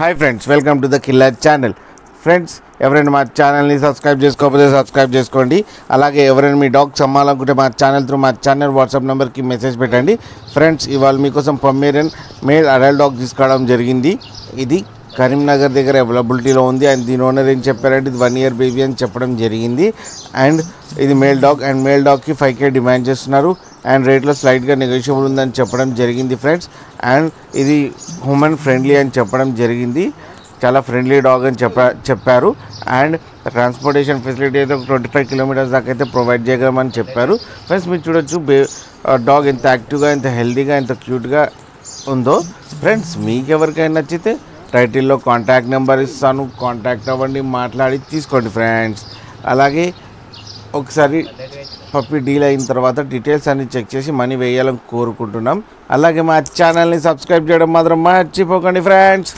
Hi friends welcome to the killer channel friends ఎవరైనా మా ఛానల్ని సబ్స్క్రైబ్ చేసుకోకపోతే సబ్స్క్రైబ్ చేసుకోండి. అలాగే ఎవరైనా మీ డాగ్స్ అమ్మాలనుకుంటే మా ఛానల్ త్రూ మా ఛానల్ వాట్సాప్ నెంబర్కి మెసేజ్ పెట్టండి. ఫ్రెండ్స్ ఇవాళ మీకోసం పమ్మేరియన్ మేల్ అడల్ట్ డాగ్ తీసుకోవడం జరిగింది. ఇది కరీంనగర్ దగ్గర అవైలబిలిటీలో ఉంది. అండ్ దీని ఓనర్ ఏం చెప్పారంటే ఇది వన్ ఇయర్ బేబీ అని చెప్పడం జరిగింది. అండ్ ఇది మేల్ డాగ్ అండ్ మేల్ డాగ్కి ఫైవ్ కే డిమాండ్ చేస్తున్నారు. అండ్ రేట్లో స్లైట్గా నెగోషియబుల్ ఉందని చెప్పడం జరిగింది ఫ్రెండ్స్. అండ్ ఇది హ్యూమన్ ఫ్రెండ్లీ అని చెప్పడం జరిగింది. చాలా ఫ్రెండ్లీ డాగ్ అని చెప్ప చెప్పారు. అండ్ ట్రాన్స్పోర్టేషన్ ఫెసిలిటీ అయితే ఒక ట్వంటీ ఫైవ్ కిలోమీటర్స్ దాకా అయితే ప్రొవైడ్ చేయగలమని చెప్పారు. ఫ్రెండ్స్ మీరు చూడొచ్చు బే డాగ్ ఎంత యాక్టివ్గా ఎంత హెల్దీగా ఎంత క్యూట్గా ఉందో. ఫ్రెండ్స్ మీకు ఎవరికైనా నచ్చితే టైటిల్లో కాంటాక్ట్ నెంబర్ ఇస్తాను. కాంటాక్ట్ అవ్వండి మాట్లాడి తీసుకోండి ఫ్రెండ్స్. అలాగే ఒకసారి పప్పి డీల్ అయిన తర్వాత డీటెయిల్స్ అన్ని చెక్ చేసి మనీ వేయాలని కోరుకుంటున్నాం. అలాగే మా ఛానల్ని సబ్స్క్రైబ్ చేయడం మాత్రం మర్చిపోకండి ఫ్రెండ్స్